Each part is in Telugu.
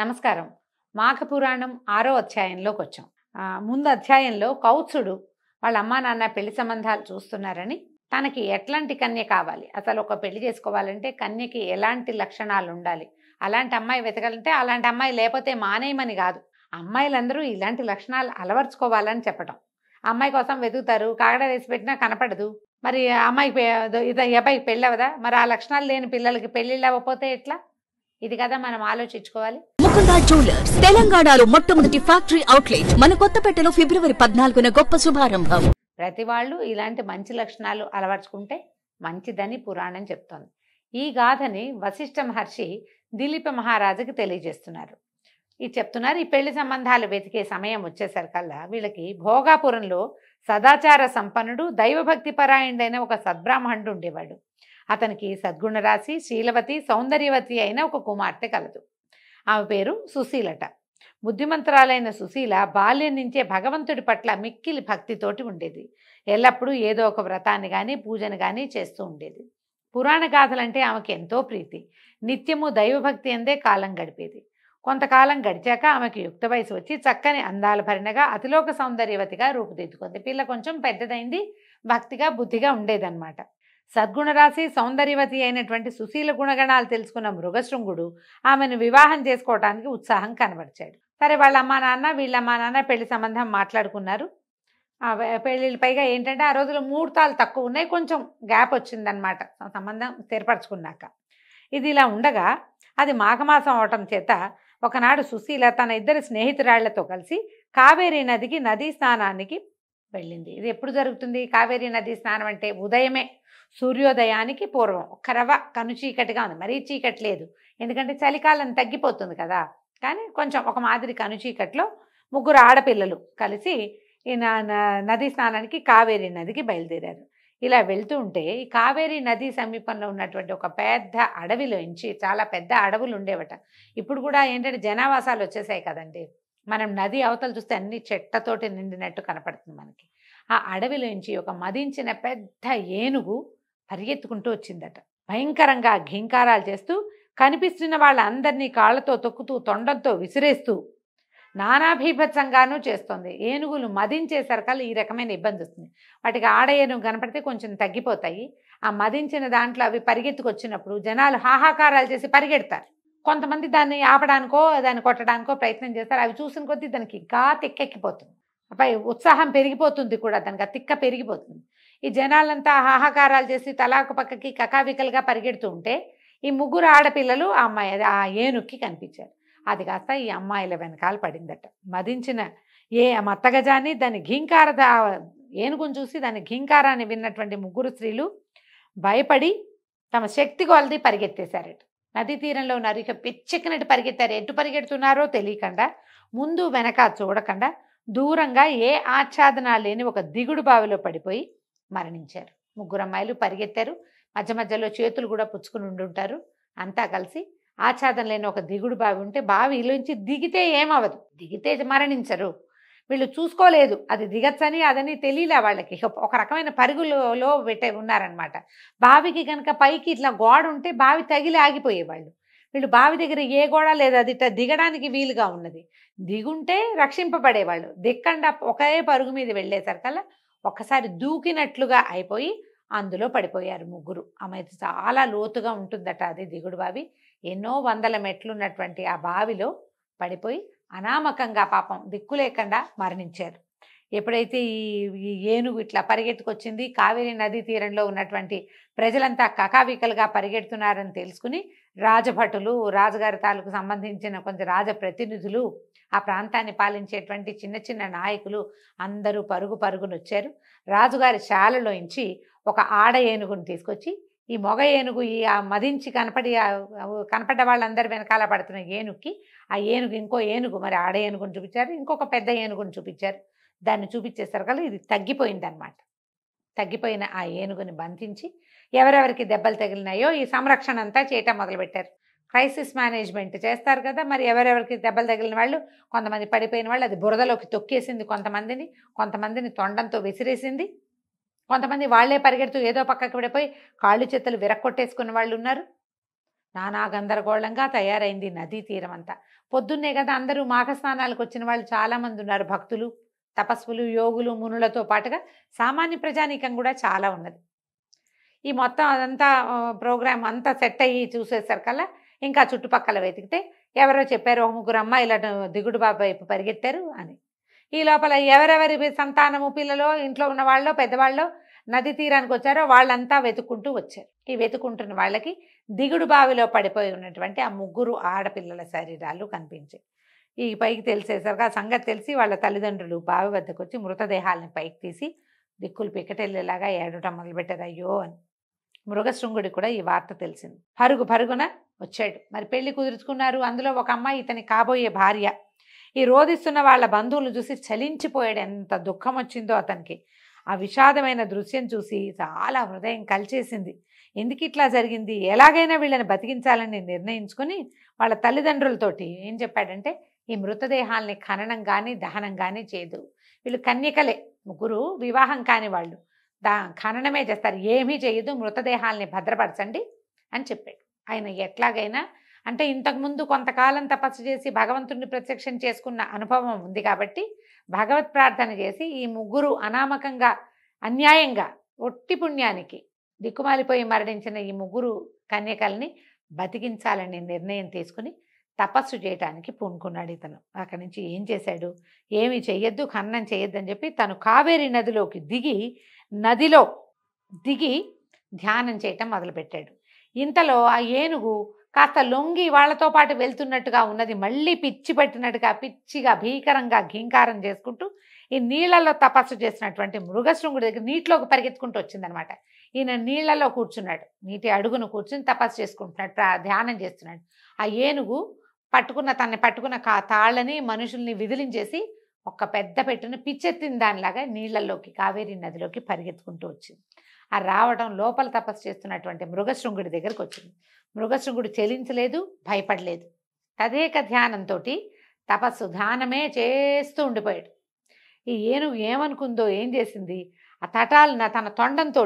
నమస్కారం. మాఘ పురాణం ఆరో అధ్యాయంలోకి వచ్చాం ముందు అధ్యాయంలో కౌత్సుడు వాళ్ళ అమ్మా నాన్న పెళ్ళి సంబంధాలు చూస్తున్నారని తనకి ఎట్లాంటి కన్య కావాలి? అసలు ఒక పెళ్ళి చేసుకోవాలంటే కన్యకి ఎలాంటి లక్షణాలు ఉండాలి? అలాంటి అమ్మాయి వెతకాలంటే అలాంటి అమ్మాయి లేకపోతే మానేయమని కాదు. అమ్మాయిలందరూ ఇలాంటి లక్షణాలు అలవర్చుకోవాలని చెప్పటం. అమ్మాయి కోసం వెతుకుతారు కాగడ వేసి పెట్టినా కనపడదు. మరి అమ్మాయికి ఇది అబ్బాయికి పెళ్ళవదా? మరి ఆ లక్షణాలు లేని పిల్లలకి పెళ్ళిళ్ళు అవ్వకపోతే ఎట్లా? ఇది కదా మనం ఆలోచించుకోవాలి. ముకుంద జ్యువెలర్స్. తెలంగాణలో మొట్టమొదటి ఫ్యాక్టరీ అవుట్లెట్. మన కొత్తపేటలో ఫిబ్రవరి పద్నాలుగున గొప్ప శుభారంభం. ప్రతి వాళ్ళు ఇలాంటి మంచి లక్షణాలు అలవర్చుకుంటే మంచిదని పురాణం చెప్తోంది. ఈ గాథని వశిష్ఠ మహర్షి దిలీప మహారాజుకి తెలియజేస్తున్నారు. ఇది చెప్తున్నారు ఈ పెళ్ళి సంబంధాలు వెతికే సమయం వచ్చేసరికల్లా వీళ్ళకి భోగాపురంలో సదాచార సంపన్నుడు దైవభక్తి పరాయణుడైన ఒక సద్బ్రాహ్మణుడు ఉండేవాడు. అతనికి సద్గుణరాశి శీలవతి సౌందర్యవతి అయిన ఒక కుమార్తె కలదు. ఆమె పేరు సుశీలట. బుద్ధిమంతురాలైన సుశీల బాల్యం నుంచే భగవంతుడి పట్ల మిక్కిలి భక్తితోటి ఉండేది. ఎల్లప్పుడూ ఏదో ఒక వ్రతాన్ని కానీ పూజను కానీ చేస్తూ ఉండేది. పురాణ గాథలంటే ఆమెకి ఎంతో ప్రీతి. నిత్యము దైవభక్తి అందే కాలం గడిపేది. కొంతకాలం గడిచాక ఆమెకు యుక్త వయసు వచ్చి చక్కని అందాల భరిణగా అతిలోక సౌందర్యవతిగా రూపుదిద్దుకుంది. పిల్ల కొంచెం పెద్దదైంది భక్తిగా బుద్ధిగా ఉండేదన్నమాట. సద్గుణరాశి సౌందర్యవతి అయినటువంటి సుశీల గుణగణాలు తెలుసుకున్న మృగశృంగుడు ఆమెను వివాహం చేసుకోవటానికి ఉత్సాహం కనబరిచాడు. సరే వాళ్ళ అమ్మా నాన్న వీళ్ళ అమ్మా నాన్న పెళ్ళి సంబంధం మాట్లాడుకున్నారు. ఆ పెళ్ళిళ్ళ పైగా ఏంటంటే ఆ రోజుల్లో ముహూర్తాలు తక్కువ ఉన్నాయి. కొంచెం గ్యాప్ వచ్చిందనమాట సంబంధం స్థిరపరచుకున్నాక. ఇది ఇలా ఉండగా అది మాఘమాసం అవటం చేత ఒకనాడు సుశీల తన ఇద్దరు స్నేహితురాళ్ళతో కలిసి కావేరీ నదికి నదీ స్నానానికి వెళ్ళింది. ఇది ఎప్పుడు జరుగుతుంది? కావేరీ నది స్నానం అంటే ఉదయమే. సూర్యోదయానికి పూర్వం. కరవ రవ కను చీకటిగా ఉంది. మరీ చీకటి లేదు. ఎందుకంటే చలికాలం తగ్గిపోతుంది కదా. కానీ కొంచెం ఒక మాదిరి కను చీకట్లో ముగ్గురు ఆడపిల్లలు కలిసి ఈ న- నదీ స్నానానికి కావేరీ నదికి బయలుదేరారు. ఇలా వెళ్తూ ఉంటే ఈ కావేరీ నది సమీపంలో ఉన్నటువంటి ఒక పెద్ద అడవిలోంచి చాలా పెద్ద అడవులు ఉండేవట. ఇప్పుడు కూడా ఏంటంటే జనావాసాలు వచ్చేసాయి కదండి. మనం నది అవతల చూస్తే అన్ని చెట్టతోటి నిండినట్టు కనపడుతుంది మనకి. ఆ అడవిలోంచి ఒక మదించిన పెద్ద ఏనుగు పరిగెత్తుకుంటూ వచ్చిందట. భయంకరంగా ఘీంకారాలు చేస్తూ కనిపిస్తున్న వాళ్ళందరినీ కాళ్ళతో తొక్కుతూ తొండంతో విసిరేస్తూ నానాభీభత్సంగానూ చేస్తుంది. ఏనుగులు మదించేసరికల్లా ఈ రకమైన ఇబ్బంది వస్తుంది. వాటికి ఆడ ఏనుగు కనపడితే కొంచెం తగ్గిపోతాయి. ఆ మదించిన దాంట్లో అవి పరిగెత్తుకొచ్చినప్పుడు జనాలు హాహాకారాలు చేసి పరిగెడతారు. కొంతమంది దాన్ని ఆపడానికో దాన్ని కొట్టడానికో ప్రయత్నం చేస్తారు. అవి చూసిన కొద్దీ దానికి ఇంకా తిక్కెక్కిపోతుంది పై ఉత్సాహం పెరిగిపోతుంది కూడా దానికి ఆ తిక్క పెరిగిపోతుంది. ఈ జనాలంతా హాహాకారాలు చేసి తలాకు పక్కకి కకావికలుగా పరిగెడుతూ ఉంటే ఈ ముగ్గురు ఆడపిల్లలు ఆ అమ్మాయి ఆ ఏనుక్కి కనిపించారు. అది కాస్త ఈ అమ్మాయిల వెనకాల పడిందట. మదించిన ఏ మత్తగజాన్ని దాని ఘీంకార ఏనుగును చూసి దాని ఘీంకారాన్ని విన్నటువంటి ముగ్గురు స్త్రీలు భయపడి తమ శక్తి కొలది పరిగెత్తేశారట. నదీ తీరంలో ఉన్నారు. ఇక పిచ్చెక్కినట్టు పరిగెత్తారు? ఎటు పరిగెడుతున్నారో తెలియకుండా. ముందు వెనక చూడకుండా. దూరంగా ఏ ఆచ్ఛాదన లేని ఒక దిగుడు బావిలో పడిపోయి మరణించారు. ముగ్గురు అమ్మాయిలు పరిగెత్తారు. మధ్య మధ్యలో చేతులు కూడా పుచ్చుకుని ఉండుంటారు అంతా కలిసి ఆచ్ఛాదన లేని ఒక దిగుడు బావి ఉంటే బావిలోంచి దిగితే ఏమవ్వదు. దిగితే మరణించరు. వీళ్ళు చూసుకోలేదు. అది దిగచ్చని అదని తెలియలే వాళ్ళకి. ఒక రకమైన పరుగులలో పెట్టే ఉన్నారనమాట బావికి కనుక పైకి ఇట్లా గోడ ఉంటే బావి తగిలి ఆగిపోయేవాళ్ళు. వీళ్ళు బావి దగ్గర ఏ గోడ లేదు. అది ఇట్లా దిగడానికి వీలుగా ఉన్నది. దిగుంటే రక్షింపబడేవాళ్ళు. దిక్కండా ఒకే పరుగు మీద వెళ్ళేసరికల్లా ఒకసారి దూకినట్లుగా అయిపోయి అందులో పడిపోయారు ముగ్గురు. ఆమె చాలా లోతుగా ఉంటుందట అది దిగుడు బావి. ఎన్నో వందల మెట్లు ఉన్నటువంటి ఆ బావిలో పడిపోయి అనామకంగా పాపం దిక్కు లేకుండా మరణించారు. ఎప్పుడైతే ఈ ఏనుగు ఇట్లా పరిగెత్తుకొచ్చింది కావేరీ నదీ తీరంలో ఉన్నటువంటి ప్రజలంతా కకావికలుగా పరిగెడుతున్నారని తెలుసుకుని రాజభటులు రాజుగారి తాలూకు సంబంధించిన కొంచెం రాజప్రతినిధులు ఆ ప్రాంతాన్ని పాలించేటువంటి చిన్న చిన్న నాయకులు అందరూ పరుగు పరుగునొచ్చారు. రాజుగారి శాలలోంచి ఒక ఆడ ఏనుగును తీసుకొచ్చి ఈ మొగ ఏనుగు ఈ ఆ మదించి కనపడి కనపడ్డ వాళ్ళందరి వెనకాల పడుతున్న ఏనుగుకి ఆ ఏనుగు ఇంకో ఏనుగు మరి ఆడ ఏనుగుని చూపించారు ఇంకొక పెద్ద ఏనుగుని చూపించారు. దాన్ని చూపించేసరికల్లా ఇది తగ్గిపోయిందనమాట తగ్గిపోయిన ఆ ఏనుగుని బంధించి ఎవరెవరికి దెబ్బలు తగిలినాయో ఈ సంరక్షణ అంతా చేయటం మొదలుపెట్టారు. క్రైసిస్ మేనేజ్మెంట్ చేస్తారు కదా మరి ఎవరెవరికి దెబ్బలు తగిలిన వాళ్ళు కొంతమంది పడిపోయిన వాళ్ళు అది బురదలోకి తొక్కేసింది కొంతమందిని కొంతమందిని తొండంతో విసిరేసింది. కొంతమంది వాళ్ళే పరిగెడుతూ ఏదో పక్కకి విడిపోయి కాళ్ళు చేతులు విరక్కొట్టేసుకున్న వాళ్ళు ఉన్నారు. నానా గందరగోళంగా తయారైంది నదీ తీరం అంతా. పొద్దున్నే కదా అందరూ మాఘ స్నానాలకు వచ్చిన వాళ్ళు చాలామంది ఉన్నారు భక్తులు తపస్సులు యోగులు మునులతో పాటుగా సామాన్య ప్రజానీకం కూడా చాలా ఉన్నది. ఈ మొత్తం అదంతా ప్రోగ్రామ్ అంతా సెట్ అయ్యి చూసేసరికల్లా ఇంకా చుట్టుపక్కల వెతికితే ఎవరో చెప్పారు ఒక ముగ్గురు అమ్మాయిల దిగుడు బాబు వైపు పరిగెత్తారు అని. ఈ లోపల ఎవరెవరి సంతానము పిల్లలో ఇంట్లో ఉన్న వాళ్ళు పెద్దవాళ్ళు నది తీరానికి వచ్చారో వాళ్ళంతా వెతుక్కుంటూ వచ్చారు. ఈ వెతుకుంటున్న వాళ్ళకి దిగుడు బావిలో పడిపోయి ఉన్నటువంటి ఆ ముగ్గురు ఆడపిల్లల శరీరాలు కనిపించాయి. ఈ పైకి తెలిసేసరికి ఆ సంగతి తెలిసి వాళ్ళ తల్లిదండ్రులు బావి వద్దకు వచ్చి మృతదేహాలను పైకి తీసి దిక్కులు పిక్కటెళ్ళేలాగా ఏడటం మొదలుపెట్టారు. అయ్యో అని. మృగశృంగుడి కూడా ఈ వార్త తెలిసింది. పరుగు పరుగున వచ్చాడు. మరి పెళ్ళి కుదుర్చుకున్నారు. అందులో ఒక అమ్మాయి ఇతని కాబోయే భార్య. ఈ రోధిస్తున్న వాళ్ళ బంధువులు చూసి చలించిపోయాడు. ఎంత దుఃఖం వచ్చిందో అతనికి. ఆ విషాదమైన దృశ్యం చూసి చాలా హృదయం కలిచేసింది. ఎందుకు ఇట్లా జరిగింది? ఎలాగైనా వీళ్ళని బతికించాలని నిర్ణయించుకొని వాళ్ళ తల్లిదండ్రులతోటి ఏం చెప్పాడంటే ఈ మృతదేహాల్ని ఖననం కానీ దహనం కానీ చేయదు. వీళ్ళు కన్యకలే. ముగ్గురు వివాహం కాని వాళ్ళు. దా ఖననమే చేస్తారు. ఏమీ చేయదు. మృతదేహాల్ని భద్రపరచండి అని చెప్పాడు. ఆయన ఎట్లాగైనా అంటే ఇంతకుముందు కొంతకాలం తపస్సు చేసి భగవంతుడిని ప్రత్యక్షం చేసుకున్న అనుభవం ఉంది కాబట్టి భగవత్ ప్రార్థన చేసి ఈ ముగ్గురు అనామకంగా అన్యాయంగా ఒట్టి పుణ్యానికి దిక్కుమాలిపోయి మరణించిన ఈ ముగ్గురు కన్యకల్ని బతికించాలని నిర్ణయం తీసుకుని తపస్సు చేయటానికి పూనుకున్నాడు ఇతను. అక్కడి నుంచి ఏం చేశాడు? ఏమి చెయ్యొద్దు ఖననం చేయొద్దు అని చెప్పి తను కావేరి నదిలోకి దిగి నదిలో దిగి ధ్యానం చేయటం మొదలుపెట్టాడు. ఇంతలో ఆ ఏనుగు కాస్త లొంగి వాళ్ళతో పాటు వెళ్తున్నట్టుగా ఉన్నది. మళ్ళీ పిచ్చి పట్టినట్టుగా పిచ్చిగా భీకరంగా ఘీంకారం చేసుకుంటూ ఈ నీళ్ళలో తపస్సు చేసినటువంటి మృగశృంగుడి దగ్గర నీటిలోకి పరిగెత్తుకుంటూ వచ్చిందనమాట. ఈయన నీళ్ళలో కూర్చున్నాడు. నీటి అడుగును కూర్చుని తపస్సు చేసుకుంటున్నాడు ధ్యానం చేస్తున్నాడు. ఆ ఏనుగు పట్టుకున్న తన్ని పట్టుకున్న కా తాళ్ళని మనుషుల్ని విదిలించేసి ఒక పెద్ద పెట్టును పిచ్చెత్తిన దానిలాగా నీళ్ళలోకి కావేరీ నదిలోకి పరిగెత్తుకుంటూ వచ్చింది. ఆ రావడం లోపల తపస్సు చేస్తున్నటువంటి మృగశృంగుడి దగ్గరకు వచ్చింది మృగశృంగుడు చెలించలేదు భయపడలేదు. తదేక ధ్యానంతో తపస్సు ధ్యానమే చేస్తూ ఉండిపోయాడు. ఈ ఏనుగు ఏమనుకుందో ఏం చేసింది? ఆ తటాలన తన తొండంతో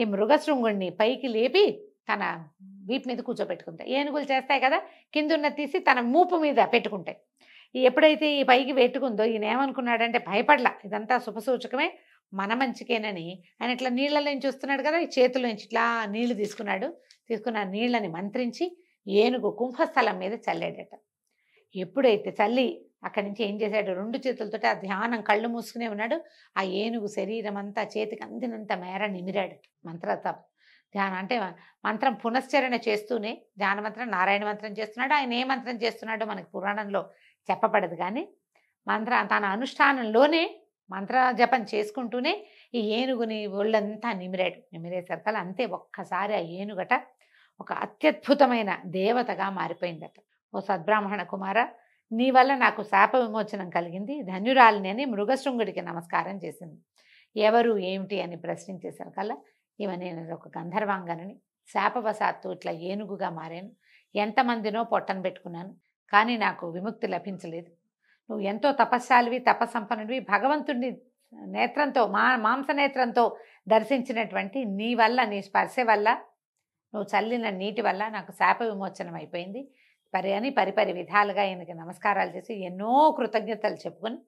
ఈ మృగశృంగుడిని పైకి లేపి తన వీపు మీద కూర్చోబెట్టుకుంటాయి ఏనుగులు చేస్తాయి కదా కిందున్న తీసి తన మూపు మీద పెట్టుకుంటాయి. ఎప్పుడైతే ఈ పైకి పెట్టుకుందో ఈయన ఏమనుకున్నాడంటే భయపడలా ఇదంతా శుభసూచకమే మన మంచికేనని. ఆయన ఇట్లా నీళ్ళలో చూస్తున్నాడు కదా ఈ చేతుల్లోంచి ఇట్లా నీళ్ళు తీసుకున్నాడు. తీసుకున్న నీళ్ళని మంత్రించి ఏనుగు కుంభస్థలం మీద చల్లాడట. ఎప్పుడైతే చల్లి అక్కడి నుంచి ఏం చేశాడు? రెండు చేతులతో ఆ ధ్యానం కళ్ళు మూసుకునే ఉన్నాడు. ఆ ఏనుగు శరీరం అంతా చేతికి అందినంత మేర నిమిరాడు. మంత్ర తప్ ధ్యానం అంటే మంత్రం పునశ్చరణ చేస్తూనే ధ్యాన మంత్రం నారాయణ మంత్రం చేస్తున్నాడు. ఆయన ఏ మంత్రం చేస్తున్నాడో మనకి పురాణంలో చెప్పబడదు కానీ మంత్ర తన అనుష్ఠానంలోనే మంత్ర జపం చేసుకుంటూనే ఈ ఏనుగుని ఒళ్ళంతా నిమిరాడు. నిమిరేసరికల్ అంతే ఒక్కసారి ఆ ఏనుగట ఒక అత్యద్భుతమైన దేవతగా మారిపోయిందట. ఓ సద్బ్రాహ్మణ కుమార నీ వల్ల నాకు శాప విమోచనం కలిగింది. ధన్యురాలిని అని మృగశృంగుడికి నమస్కారం చేసింది. ఎవరు ఏమిటి అని ప్రశ్నించేసరికల్లా ఇవ నేను ఒక గంధర్వాంగనని శాపవశాత్తు ఇట్లా ఏనుగుగా మారాను. ఎంతమందినో పొట్టను పెట్టుకున్నాను. కానీ నాకు విముక్తి లభించలేదు. నువ్వు ఎంతో తపస్శాలివి తపసంపన్నుడివి భగవంతుడిని నేత్రంతో మా మాంస నేత్రంతో దర్శించినటువంటి నీ వల్ల నీ స్పర్శ వల్ల నువ్వు చల్లిన నీటి వల్ల నాకు శాప విమోచనం అయిపోయింది. పరి అని పరిపరి విధాలుగా ఈయనకి నమస్కారాలు చేసి ఎన్నో కృతజ్ఞతలు చెప్పుకొని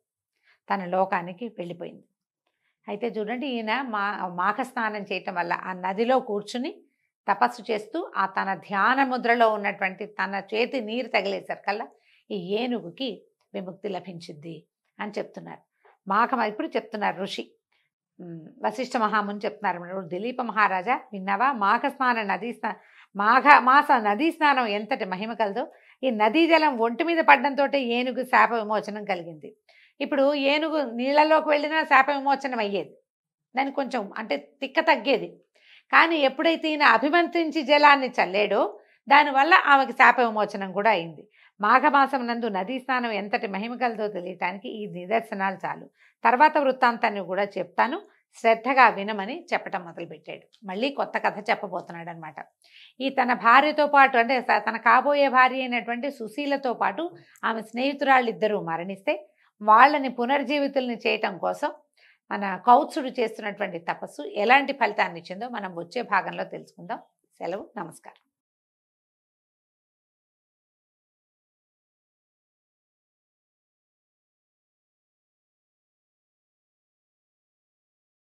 తన లోకానికి వెళ్ళిపోయింది. అయితే చూడండి ఈయన మా మాఘ స్నానం చేయటం వల్ల ఆ నదిలో కూర్చుని తపస్సు చేస్తూ ఆ తన ధ్యాన ముద్రలో ఉన్నటువంటి తన చేతి నీరు తగిలేసరికల్లా ఈ ఏనుగుకి విముక్తి లభించింది అని చెప్తున్నారు. మాఘ ఇప్పుడు చెప్తున్నారు ఋషి. వశిష్ఠ మహాముని చెప్తున్నారు. దిలీప మహారాజా విన్నావా? మాఘ స్నాన నదీ స్నా మాఘ మాస నదీ స్నానం ఎంతటి మహిమ కలదో ఈ నదీ జలం ఒంటి మీద పడ్డంతో ఏనుగు శాప విమోచనం కలిగింది. ఇప్పుడు ఏనుగు నీళ్ళలోకి వెళ్ళినా శాప విమోచనం అయ్యేది. దానికి కొంచెం అంటే తిక్క తగ్గేది. కానీ ఎప్పుడైతే ఈయన అభిమంత్రించి జలాన్ని చల్లాడో దానివల్ల ఆమెకి శాప విమోచనం కూడా అయింది. మాఘమాసం నందు నదీ స్నానం ఎంతటి మహిమ కలదో తెలియటానికి ఈ నిదర్శనాలు చాలు. తర్వాత వృత్తాంతాన్ని కూడా చెప్తాను. శ్రద్ధగా వినమని చెప్పటం మొదలుపెట్టాడు. మళ్ళీ కొత్త కథ చెప్పబోతున్నాడు అనమాట ఈ తన భార్యతో పాటు అంటే తన కాబోయే భార్య అయినటువంటి సుశీలతో పాటు ఆమె స్నేహితురాళ్ళిద్దరూ మరణిస్తే వాళ్ళని పునర్జీవితుల్ని చేయటం కోసం మన కౌత్సుడు చేస్తున్నటువంటి తపస్సు ఎలాంటి ఫలితాన్ని ఇచ్చిందో మనం వచ్చే భాగంలో తెలుసుకుందాం. సెలవు. నమస్కారం.